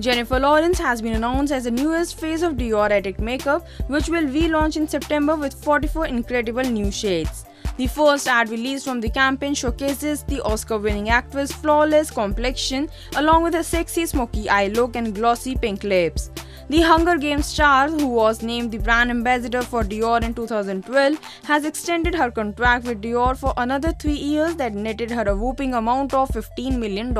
Jennifer Lawrence has been announced as the newest face of Dior Addict Makeup, which will relaunch in September with 44 incredible new shades. The first ad released from the campaign showcases the Oscar winning actress' flawless complexion along with a sexy smoky eye look and glossy pink lips. The Hunger Games star, who was named the brand ambassador for Dior in 2012, has extended her contract with Dior for another three years that netted her a whooping amount of $15 million.